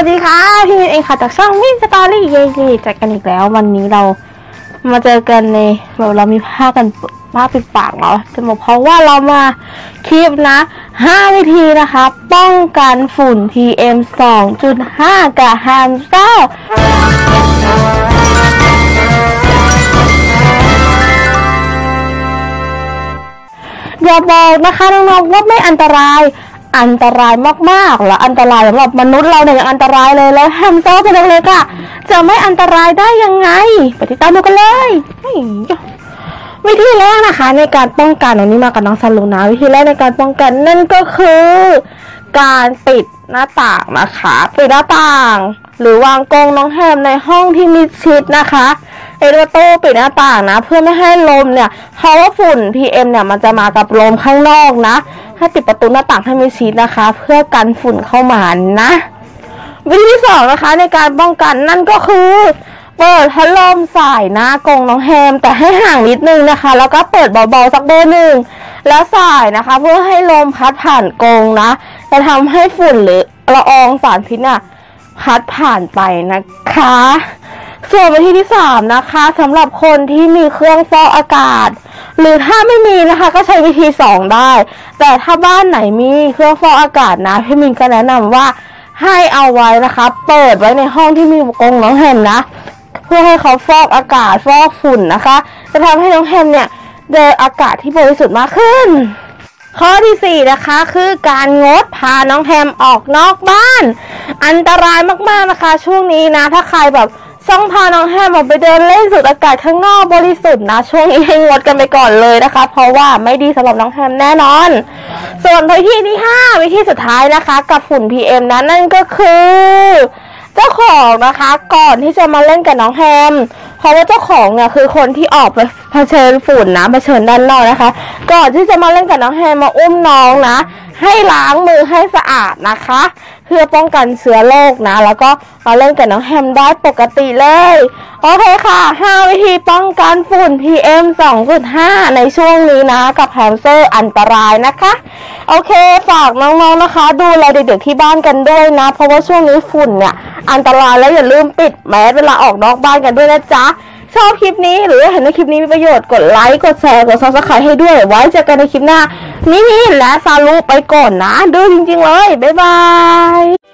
วัสดีค่ะ พี่มินเองค่ะจากช่องมินสตอรี่เย่ๆจัดกันอีกแล้ว วันนี้เรามาเจอกันในแบบเรามีผ้ากันผ้าปิดปากเนาะจะบอกเพราะว่าเรามาคลิปนะ 5 วิธีนะคะ ป้องกันฝุ่น PM 2.5 กับฮมสเตอร์อย่าบอกนะคะน้องๆว่าไม่อันตราย อันตรายมากๆและอันตรายสำหรับมนุษย์เราเนี่ยยังอันตรายเลยแล้วแฮมสเตอร์ตัวเล็กๆอะจะไม่อันตรายได้ยังไง ไปติดตามดูกันเลยวิธีแรกนะคะ ในการป้องกันวันนี้มากับน้องสลุนะวิธีแรกในการป้องกันนั่นก็คือ การปิดหน้าต่างนะคะปิดหน้าต่าง หรือวางกรงน้องแฮมในห้องที่มิดชิดนะคะเอเดโต้ปิดหน้าต่างนะ เพื่อไม่ให้ลมเนี่ยเพราะว่าฝุ่น PM เนี่ยมันจะมากับลมข้างนอกนะ ให้ปิดประตูหน้าต่างให้มิดชิดนะคะ เพื่อกันฝุ่นเข้ามานะ วิธีที่สองนะคะในการป้องกันนั่นก็คือเปิดพัดลมใส่หน้ากรงน้องแฮม แต่ให้ห่างนิดนึงนะคะ แล้วก็เปิดเบาๆสักเบอร์หนึ่งแล้วใส่นะคะ เพื่อให้ลมพัดผ่านกรงนะจะทำให้ฝุ่นหรือละอองสารพิษน่ะพัดผ่านไปนะคะ ส่วนวิธีที่สามนะคะสำหรับคนที่มีเครื่องฟอกอากาศ หรือถ้าไม่มีนะคะ ก็ใช้วิธีสองได้ แต่ถ้าบ้านไหนมีเครื่องฟอกอากาศนะพี่มินก็แนะนำว่าให้เอาไว้นะคะ เปิดไว้ในห้องที่มีกรงน้องแฮมนะ เพื่อให้เขาฟอกอากาศฟอกฝุ่นนะคะ จะทำให้น้องแฮมเนี่ยเจออากาศที่บริสุทธิ์มากขึ้น ข้อที่สี่นะคะ คือการงดพาน้องแฮมออกนอกบ้าน อันตรายมากๆนะคะ ช่วงนี้นะ ถ้าใครแบบ ต้องพาน้องแฮมออกไปเดินเล่นสูดอากาศข้างนอกบริสุทธิ์นะ ช่วงนี้ให้งดกันไปก่อนเลยนะคะ เพราะว่าไม่ดีสำหรับน้องแฮมแน่นอน ส่วนวิธีที่ห้าวิธีสุดท้ายนะคะ กับฝุ่น PM นั้นนั่นก็คือ เจ้าของนะคะก่อนที่จะมาเล่นกับน้องแฮมเพราะว่าเจ้าของเนี่ยคือคนที่ออกไปเผชิญฝุ่นนะเผชิญด้านนอกนะคะ ก่อนที่จะมาเล่นกับน้องแฮมมาอุ้มน้องนะ ให้ล้างมือให้สะอาดนะคะ เพื่อป้องกันเชื้อโรคนะ แล้วก็มาเล่นกับน้องแฮมได้ปกติเลย โอเคค่ะ 5 วิธีป้องกันฝุ่น PM 2.5 ในช่วงนี้นะ กับแฮมสเตอร์อันตรายนะคะ โอเค ฝากน้องๆนะคะ ดูแลเด็กๆที่บ้านกันด้วยนะ เพราะว่าช่วงนี้ฝุ่นเนี่ย อันตรายแล้วอย่าลืมปิดแมสเวลาออกนอกบ้านกันด้วยนะจ๊ะ ชอบคลิปนี้หรือเห็นในคลิปนี้มีประโยชน์กดไลค์กดแชร์กด subscribe ให้ด้วย ไว้เจอกันในคลิปหน้านี่นี่และซารุไปก่อนนะดูจริงๆเลย บ๊ายบาย